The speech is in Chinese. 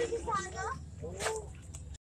这是啥呢？